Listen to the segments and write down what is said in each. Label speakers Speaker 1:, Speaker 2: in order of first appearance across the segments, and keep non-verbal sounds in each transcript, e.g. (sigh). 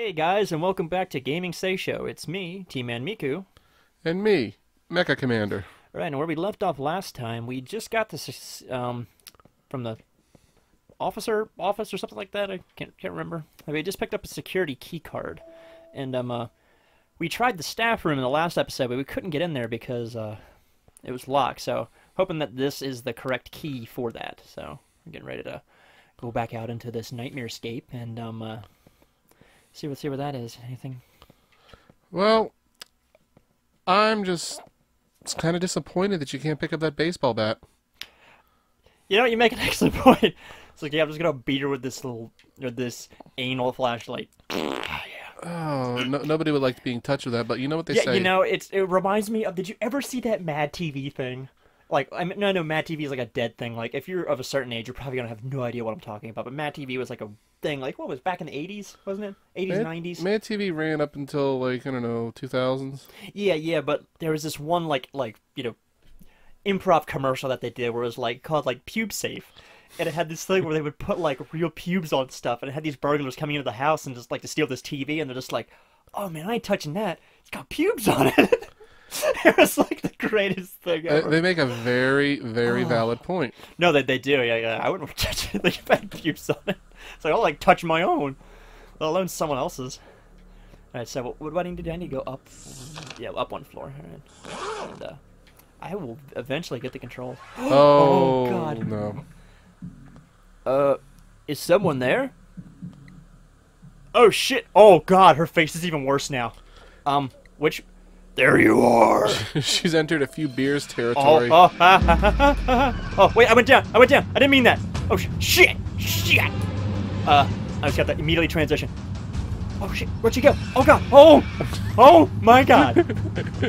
Speaker 1: Hey guys, and welcome back to Gaming Seishou. It's me, T-Man Miku.
Speaker 2: And me, Mecha Commander.
Speaker 1: All right, and where we left off last time, we just got this um, from the officer office or something like that. I can't can't remember. We just picked up a security key card, and um, uh, we tried the staff room in the last episode, but we couldn't get in there because uh, it was locked. So hoping that this is the correct key for that. So I'm getting ready to go back out into this nightmare scape and um, uh, see what see what that is. Anything?
Speaker 2: Well, I'm just kind of disappointed that you can't pick up that baseball bat.
Speaker 1: You know, you make an (laughs) excellent point. It's like, yeah, I'm just gonna beat her with this little, with this anal flashlight. (sighs)
Speaker 2: Oh, no, nobody would like being touched with that, but you know what they
Speaker 1: yeah,
Speaker 2: say.
Speaker 1: you know, it's it reminds me of. Did you ever see that Mad TV thing? Like, I mean, no, no, Mad TV is like a dead thing. Like, if you're of a certain age, you're probably gonna have no idea what I'm talking about. But Mad TV was like a thing. Like, what was back in the '80s, wasn't it? '80s, '90s.
Speaker 2: Mad TV ran up until like I don't know 2000s.
Speaker 1: Yeah, yeah, but there was this one like like you know, improv commercial that they did where it was like called like Pube Safe. And it had this thing where they would put like real pubes on stuff, and it had these burglars coming into the house and just like to steal this TV, and they're just like, "Oh man, I ain't touching that. It's got pubes on it." (laughs) (laughs) it was like the greatest thing ever.
Speaker 2: they make a very, very
Speaker 1: Oh.
Speaker 2: valid point.
Speaker 1: No, they they do. Yeah, yeah. I wouldn't (laughs) touch it. Like if I had pubes on it, it's like I'll like touch my own, let alone someone else's. All right. So what, what do I need to do? I need to go up. Yeah, up one floor. All right. And uh, I will eventually get the control. (gasps) (gasps)
Speaker 2: Oh,
Speaker 1: God.
Speaker 2: no.
Speaker 1: Uh, is someone there? Oh shit! Oh god, her face is even worse now. Um, which? There you are.
Speaker 2: She's entered a few beers
Speaker 1: Oh,
Speaker 2: territory.
Speaker 1: oh, ha, ha, ha, ha, ha. oh, wait, I went down. I went down. I didn't mean that. Oh sh- shit, shit. Uh, I just got that immediately transition. Oh shit, where'd she go? Oh god. Oh, oh my god.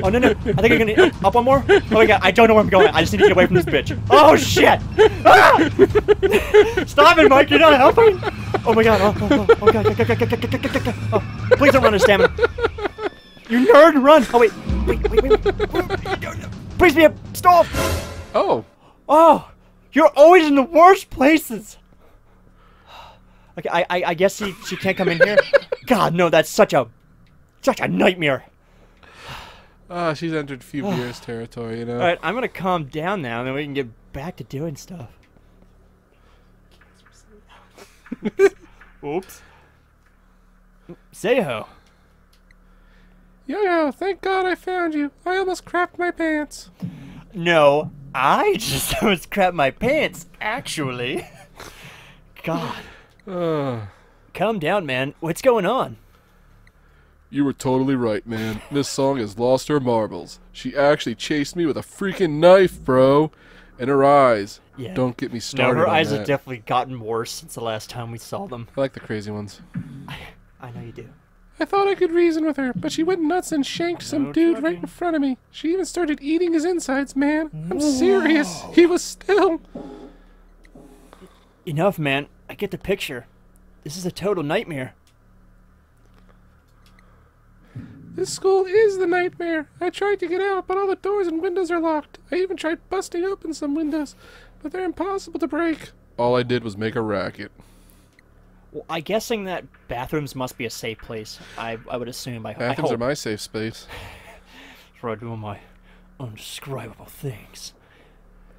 Speaker 1: Oh no no. I think I'm gonna up, up one more. Oh my god. I don't know where I'm going. I just need to get away from this bitch. Oh shit. Ah! Stop it, Mike. You're not helping. Oh my god. Oh, oh, oh, oh god. god, god, god, god, god, god, god, god. Oh, please don't run out stamina. You nerd, run. Oh wait. Wait wait wait. wait. Please be a stop.
Speaker 2: Oh,
Speaker 1: Oh, you're always in the worst places. Okay, I, I, I guess she, she can't come in here. (laughs) God, no, that's such a, such a nightmare.
Speaker 2: ah, she's entered few (sighs) beers territory. You know.
Speaker 1: All right, I'm gonna calm down now, and then we can get back to doing stuff. (laughs) Oops. Seho.
Speaker 2: Yo-yo, thank God I found you. I almost crapped my pants.
Speaker 1: No, I just (laughs) almost crap my pants. Actually. (laughs) God,
Speaker 2: Uh, (sighs)
Speaker 1: calm down, man. What's going on?
Speaker 2: you were totally right, man. Miss Song has lost her marbles. She actually chased me with a freaking knife, bro. And her eyes.
Speaker 1: Yeah.
Speaker 2: Don't get me
Speaker 1: No,
Speaker 2: started.
Speaker 1: her
Speaker 2: on
Speaker 1: eyes
Speaker 2: that.
Speaker 1: have definitely gotten worse since the last time we saw them.
Speaker 2: I like the crazy ones.
Speaker 1: I know you do.
Speaker 2: I thought I could reason with her, but she went nuts and shanked some
Speaker 1: No
Speaker 2: dude right in front of me. She even started eating his insides, man. I'm serious. He was still.
Speaker 1: Enough, man. I get the picture. This is a total nightmare.
Speaker 2: This school is the nightmare. I tried to get out, but all the doors and windows are locked. I even tried busting open some windows, but they're impossible to break. All I did was make a racket.
Speaker 1: Well, I guessing that bathrooms must be a safe place. I I would assume. I, I
Speaker 2: Bathrooms
Speaker 1: hope.
Speaker 2: are my safe space.
Speaker 1: That's where I do all my undescribable things.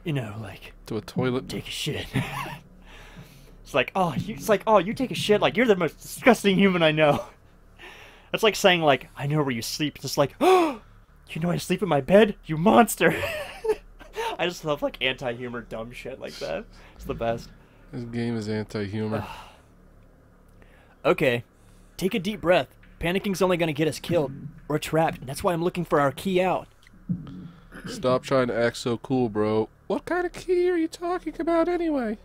Speaker 1: You know, like
Speaker 2: To a toilet.
Speaker 1: take a shit. (laughs) it's like, oh, you, it's like, oh, you take a shit. Like you're the most disgusting human I know. (laughs) That's like saying, like, I know where you sleep. It's just like, oh, (gasps) you know I sleep in my bed, you monster. (laughs) I just love like anti-humor, dumb shit like that. It's the best.
Speaker 2: This game is anti-humor. (sighs)
Speaker 1: Okay, take a deep breath. Panicking's only gonna get us killed. We're trapped. and That's why I'm looking for our key out.
Speaker 2: Stop trying to act so cool, bro. What kind of key are you talking about anyway?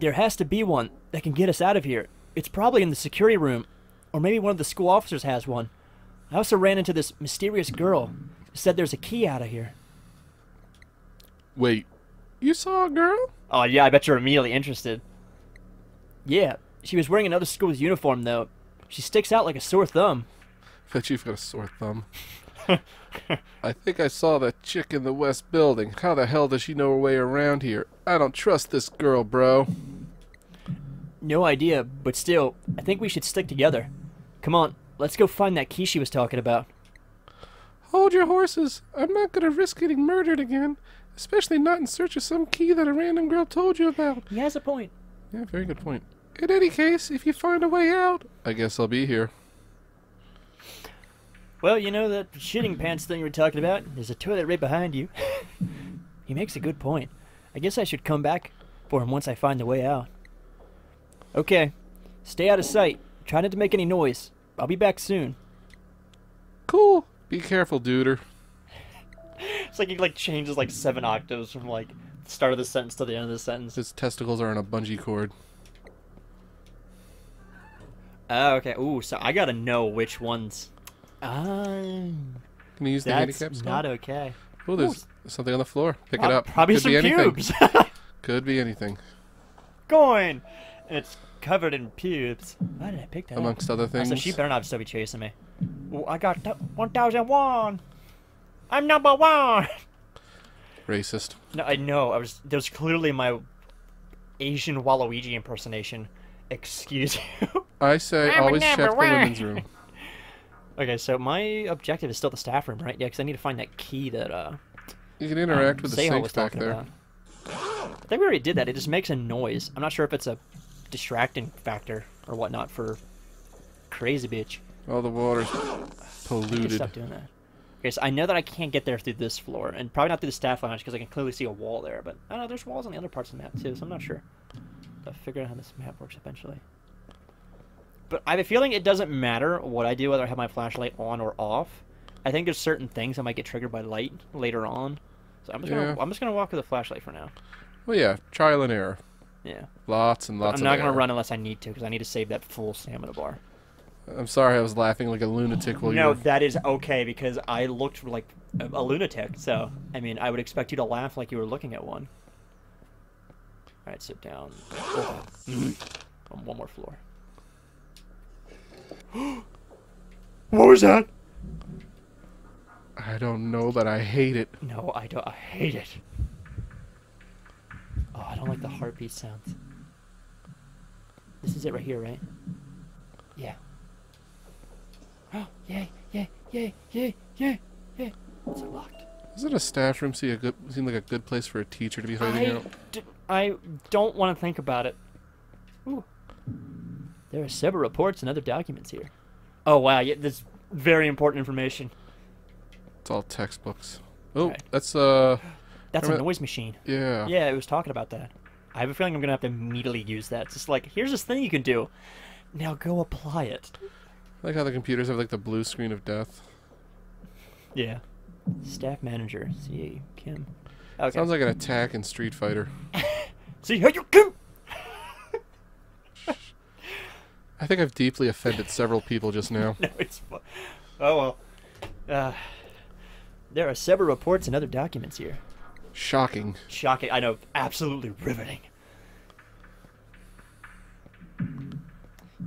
Speaker 1: There has to be one that can get us out of here. It's probably in the security room, or maybe one of the school officers has one. I also ran into this mysterious girl who said there's a key out of here.
Speaker 2: Wait, you saw a girl?
Speaker 1: Oh yeah, I bet you're immediately interested. Yeah, she was wearing another school's uniform though. She sticks out like a sore thumb. (laughs)
Speaker 2: Bet you've got a sore thumb. (laughs) I think I saw that chick in the west building. How the hell does she know her way around here? I don't trust this girl, bro.
Speaker 1: no idea, but still, I think we should stick together. Come on, let's go find that key she was talking about.
Speaker 2: Hold your horses. I'm not gonna risk getting murdered again. Especially not in search of some key that a random girl told you about.
Speaker 1: He has a point.
Speaker 2: Yeah, very good point. In any case, if you find a way out, I guess I'll be here.
Speaker 1: Well, you know that shitting pants thing we were talking about? There's a toilet right behind you. (laughs) he makes a good point. I guess I should come back for him once I find the way out. Okay, stay out of sight. Try not to make any noise. I'll be back soon.
Speaker 2: Cool. Be careful, duder. (laughs)
Speaker 1: It's like he like changes like seven octaves from like start of the sentence to the end of the sentence.
Speaker 2: His testicles are on a bungee cord.
Speaker 1: Oh, okay. Ooh, so I gotta know which ones. Um,
Speaker 2: Can you use the
Speaker 1: that's
Speaker 2: handicap spell?
Speaker 1: not okay.
Speaker 2: Oh, there's something on the floor. Pick
Speaker 1: Prob-
Speaker 2: it up.
Speaker 1: Probably
Speaker 2: Could
Speaker 1: some
Speaker 2: be anything.
Speaker 1: pubes. (laughs) (laughs)
Speaker 2: Could be anything.
Speaker 1: Coin. And it's covered in pubes. Why did I pick that up?
Speaker 2: Amongst other
Speaker 1: Oh,
Speaker 2: things.
Speaker 1: so she better not still be chasing me. Ooh, I got 1,001. I'm number one. (laughs)
Speaker 2: Racist.
Speaker 1: No, I know. I was. There was clearly my Asian Waluigi impersonation. Excuse (laughs) you.
Speaker 2: I say
Speaker 1: I'm
Speaker 2: always check
Speaker 1: number
Speaker 2: the women's room. (laughs)
Speaker 1: okay, so my objective is still the staff room, right? Yeah, because I need to find that key that uh.
Speaker 2: You can interact
Speaker 1: um,
Speaker 2: with the
Speaker 1: Seho
Speaker 2: sinks back there.
Speaker 1: about. I think we already did that. It just makes a noise. I'm not sure if it's a distracting factor or whatnot for crazy bitch.
Speaker 2: All the water's
Speaker 1: I need to
Speaker 2: polluted.
Speaker 1: Stop doing that. I know that I can't get there through this floor, and probably not through the staff lounge because I can clearly see a wall there. But I don't know, there's walls on the other parts of the map too, so I'm not sure. I'll figure out how this map works eventually. But I have a feeling it doesn't matter what I do, whether I have my flashlight on or off. I think there's certain things that might get triggered by light later on. So I'm just
Speaker 2: Yeah.
Speaker 1: gonna I'm just gonna walk with a flashlight for now.
Speaker 2: Well, yeah, trial and error.
Speaker 1: Yeah.
Speaker 2: Lots and
Speaker 1: But
Speaker 2: lots
Speaker 1: I'm not gonna
Speaker 2: error.
Speaker 1: run unless I need to because I need to save that full stamina bar.
Speaker 2: I'm sorry I was laughing like a lunatic while you
Speaker 1: No, that is okay because I looked like a, a lunatic. So, I mean, I would expect you to laugh like you were looking at one. All right, sit down. Oh. On one more floor. (gasps) what was that?
Speaker 2: I don't know, but I hate it.
Speaker 1: No, I don't. I hate it. Oh, I don't like the heartbeat sounds. This is it right here, right? Yeah. Oh, yay, yay, yay, yay, yay, yay. It's locked.
Speaker 2: Isn't a staff room see a good seem like a good place for a teacher to be hiding
Speaker 1: I,
Speaker 2: out?
Speaker 1: d- I don't want to think about it. Ooh. There are several reports and other documents here. Oh wow, yeah, this very important information.
Speaker 2: It's all textbooks. Oh,
Speaker 1: Okay.
Speaker 2: that's uh, (gasps)
Speaker 1: That's a noise machine.
Speaker 2: yeah.
Speaker 1: Yeah, it was talking about that. I have a feeling I'm gonna have to immediately use that. It's just like, here's this thing you can do. Now go apply it.
Speaker 2: I like how the computers have like the blue screen of death.
Speaker 1: Yeah. Staff manager, C. Kim. Okay.
Speaker 2: Sounds like an attack in Street Fighter.
Speaker 1: See how you Kim. (laughs)
Speaker 2: I think I've deeply offended several people just now. (laughs)
Speaker 1: no, it's fu- Oh well. Uh, there are several reports and other documents here.
Speaker 2: Shocking.
Speaker 1: Shocking. I know. Absolutely riveting.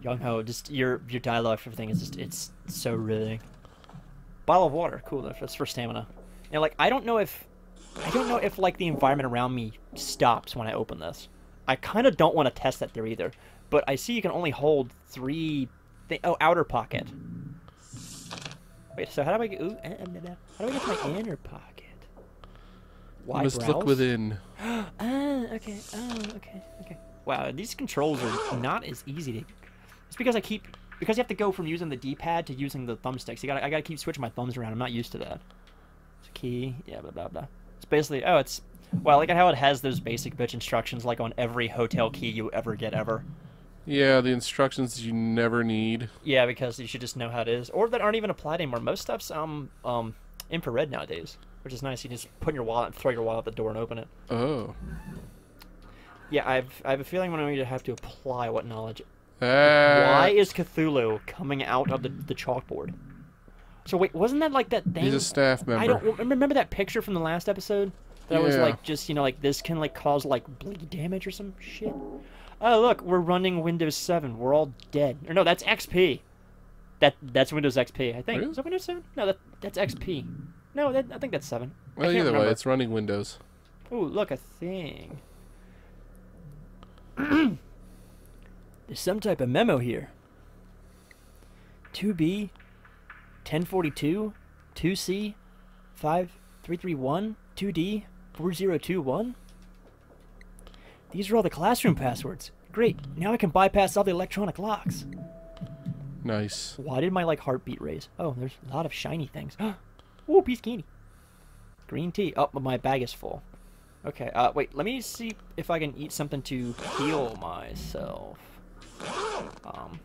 Speaker 1: Young Ho, just your your dialogue everything is just it's so riveting. Bottle of water, cool though. That's for stamina. And like I don't know if I don't know if like the environment around me stops when I open this. I kind of don't want to test that there either. But I see you can only hold three. Thi- oh, outer pocket. Wait, so how do I get? Ooh, eh, eh, how do I get to my inner pocket? Why
Speaker 2: you must
Speaker 1: browse?
Speaker 2: look (gasps) within.
Speaker 1: Ah, okay. Oh, okay. Okay. Wow, these controls are not as easy to. It's because I keep because you have to go from using the D-pad to using the thumbsticks. You got I got to keep switching my thumbs around. I'm not used to that. It's a key. Yeah. Blah blah blah. It's basically oh it's well like how it has those basic bitch instructions like on every hotel key you ever get ever.
Speaker 2: Yeah, the instructions you never need.
Speaker 1: Yeah, because you should just know how it is, or that aren't even applied anymore. Most stuff's um um infrared nowadays, which is nice. You just put in your wallet, throw your wallet out the door, and open it.
Speaker 2: Oh.
Speaker 1: Yeah, I've I have a feeling when I'm going to have to apply what knowledge
Speaker 2: Ah.
Speaker 1: Why is Cthulhu coming out of the, the chalkboard? So wait, wasn't that like that thing?
Speaker 2: He's a staff member.
Speaker 1: I don't remember that picture from the last episode. That was like just you know like this can like cause like bleed damage or some shit. Oh look, we're running Windows 7. We're all dead. Or no, that's XP. That that's Windows XP. I think.
Speaker 2: Really?
Speaker 1: Is that Windows 7? No, that that's XP. No, that, I think that's 7.
Speaker 2: Well, either way, it's running Windows.
Speaker 1: Ooh, look, a thing. (clears throat) There's some type of memo here. 2B, 1042, 2C, 5331, 2D, 4021. These are all the classroom passwords. Great, now I can bypass all the electronic locks.
Speaker 2: Nice.
Speaker 1: Why did my like heartbeat raise? Oh, there's a lot of shiny things. (gasps) Ooh, piece candy. Green tea. Oh, my bag is full. Okay, uh, wait, let me see if I can eat something to heal myself. Um,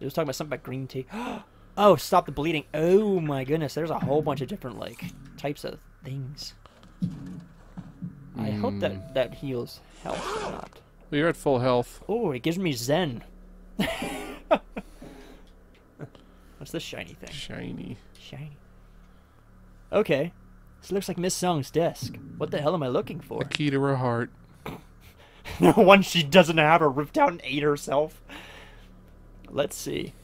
Speaker 1: it was talking about something about green tea. (gasps) oh, stop the bleeding. Oh my goodness, there's a whole bunch of different, like, types of things. I hope that that heals health or not.
Speaker 2: Well, you're at full health.
Speaker 1: Oh, it gives me zen. (laughs) What's this shiny thing?
Speaker 2: Shiny.
Speaker 1: Shiny. Okay. This looks like Miss Song's desk. What the hell am I looking for?
Speaker 2: The key to her heart. (laughs)
Speaker 1: No one she doesn't have her ripped out and ate herself. Let's see.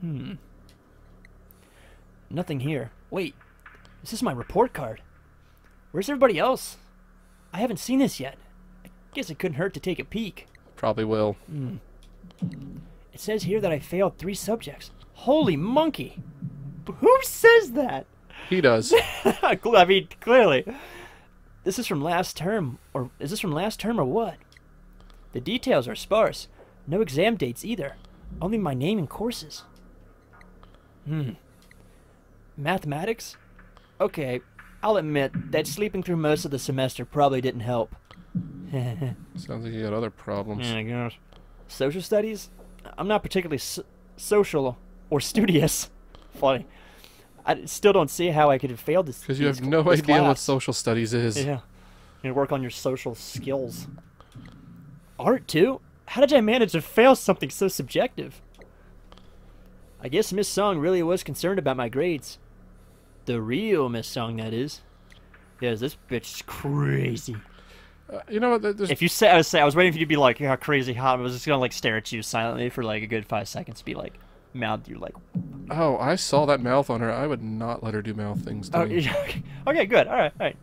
Speaker 1: Hmm. Nothing here. Wait. This is my report card. Where's everybody else? I haven't seen this yet. I guess it couldn't hurt to take a peek.
Speaker 2: Probably will. Hmm.
Speaker 1: It says here that I failed three subjects. Holy monkey! Who says that?
Speaker 2: He does. (laughs)
Speaker 1: I mean, clearly. This is from last term, or is this from last term or what? The details are sparse. No exam dates either. Only my name and courses. Hmm. Mathematics? Okay, I'll admit that sleeping through most of the semester probably didn't help. (laughs)
Speaker 2: Sounds like you had other problems.
Speaker 1: Yeah, I guess. Social studies? I'm not particularly so- social or studious. (laughs) Funny. I still don't see how I could have failed this.
Speaker 2: Because you have no
Speaker 1: this
Speaker 2: idea what social studies is.
Speaker 1: Yeah. You work on your social skills. Art, too? How did I manage to fail something so subjective? I guess Miss Song really was concerned about my grades. The real Miss Song, that is. Yes, this bitch is crazy.
Speaker 2: Uh, you know what? There's,
Speaker 1: If you say, I was, say, I was waiting for you to be like, yeah, crazy hot. I was just gonna like stare at you silently for like a good five seconds, be like, mouth you like,
Speaker 2: oh, I saw that mouth on her. I would not let her do mouth things to
Speaker 1: oh,
Speaker 2: me. (laughs)
Speaker 1: okay, okay, good, all right, all right.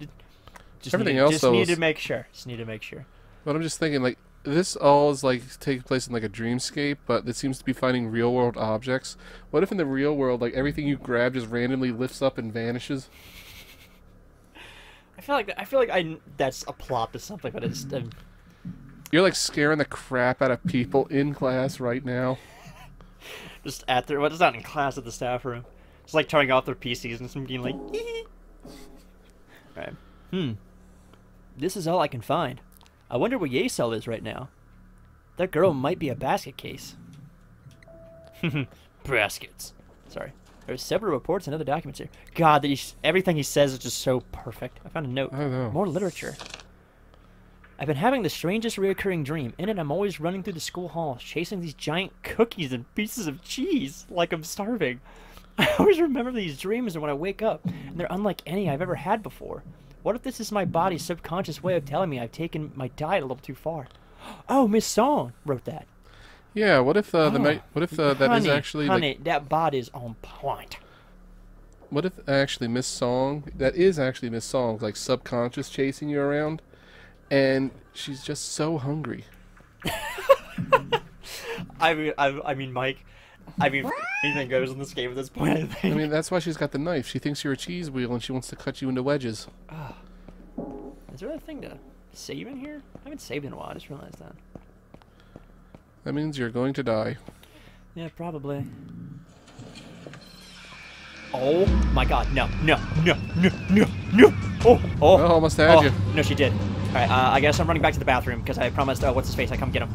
Speaker 1: Just
Speaker 2: Everything
Speaker 1: needed,
Speaker 2: else,
Speaker 1: just need to make sure. Just need to make sure.
Speaker 2: But I'm just thinking, like, this all is like taking place in like a dreamscape, but it seems to be finding real world objects. What if in the real world, like everything you grab just randomly lifts up and vanishes?
Speaker 1: I feel like I feel like I that's a plot to something, but it's um,
Speaker 2: You're like scaring the crap out of people in class right now. (laughs)
Speaker 1: just at their. Well, it's not in class at the staff room. It's like turning off their PCs and some being like. right. Hmm. This is all I can find. I wonder where Yesel is right now. That girl might be a basket case. (laughs) Baskets. Sorry. There's several reports and other documents here. God, that everything he says is just so perfect. I found a note. More literature. I've been having the strangest reoccurring dream. In it, I'm always running through the school halls, chasing these giant cookies and pieces of cheese, like I'm starving. (laughs) I always remember these dreams and when I wake up, and they're unlike any I've ever had before. What if this is my body's subconscious way of telling me I've taken my diet a little too far? (gasps) Oh, Miss Song wrote that.
Speaker 2: Yeah. What if uh, the
Speaker 1: Oh,
Speaker 2: night? What if uh, that is
Speaker 1: honey,
Speaker 2: actually
Speaker 1: honey,
Speaker 2: like?
Speaker 1: that body's on point.
Speaker 2: What if actually Miss Song? That is actually Miss Song, like subconscious chasing you around, and she's just so hungry. (laughs)
Speaker 1: I mean, I, I mean, Mike. I mean, anything goes in this game at this point. I think.
Speaker 2: I mean, that's why she's got the knife. She thinks you're a cheese wheel, and she wants to cut you into wedges.
Speaker 1: Is there a thing to save in here? I haven't saved in a while. I just realized that.
Speaker 2: That means you're going to die.
Speaker 1: Yeah, probably. Oh my god, no, no, no, no, no, no. Oh, oh.
Speaker 2: Oh, almost had
Speaker 1: oh.
Speaker 2: you.
Speaker 1: No, she did. Alright, uh, I guess I'm running back to the bathroom because I promised, uh, what's his face, I come get him.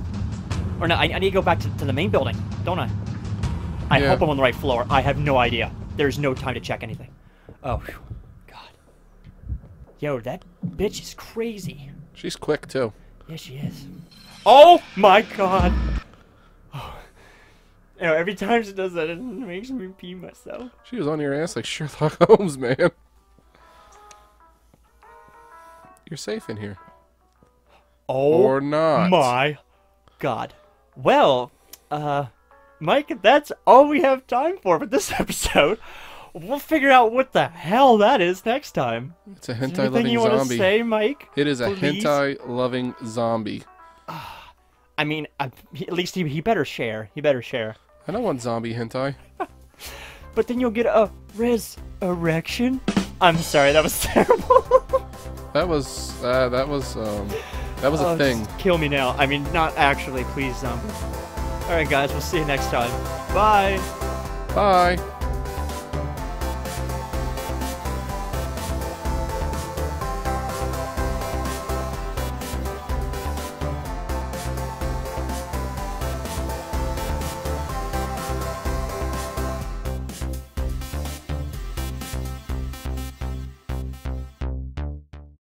Speaker 1: Or no, I, I need to go back to, to the main building, don't I? I
Speaker 2: Yeah.
Speaker 1: hope I'm on the right floor. I have no idea. There's no time to check anything. Oh, phew. God. Yo, that bitch is crazy.
Speaker 2: She's quick too.
Speaker 1: Yeah, she is. Oh my god! (sighs) Oh. You know, every time she does that, it makes me pee myself.
Speaker 2: She was on your ass like Sherlock (laughs) Holmes, man. You're safe in here.
Speaker 1: Oh
Speaker 2: Or not.
Speaker 1: my god. Well, uh, Mike, that's all we have time for for this (laughs) episode. We'll figure out what the hell that is next time.
Speaker 2: It's a hentai
Speaker 1: anything
Speaker 2: loving
Speaker 1: you want to say, Mike?
Speaker 2: It is a
Speaker 1: Please?
Speaker 2: hentai loving zombie. (sighs)
Speaker 1: I mean, I, he, at least he, he better share. He better share.
Speaker 2: I don't want zombie hentai. (laughs)
Speaker 1: But then you'll get a res erection. I'm sorry, that was (laughs) terrible.
Speaker 2: That was uh, that was um, that was a
Speaker 1: Oh,
Speaker 2: thing.
Speaker 1: Kill me now. I mean, not actually, please, zombie. All right, guys, we'll see you next time. Bye.
Speaker 2: Bye.